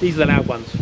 These are the loud ones.